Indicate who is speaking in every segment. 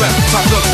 Speaker 1: rest. Time to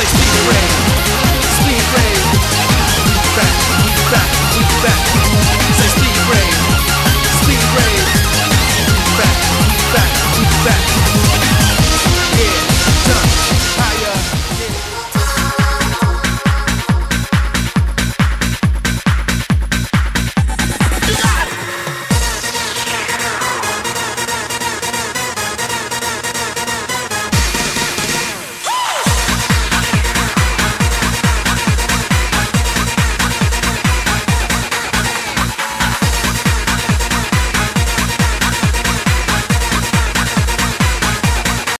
Speaker 1: like Steven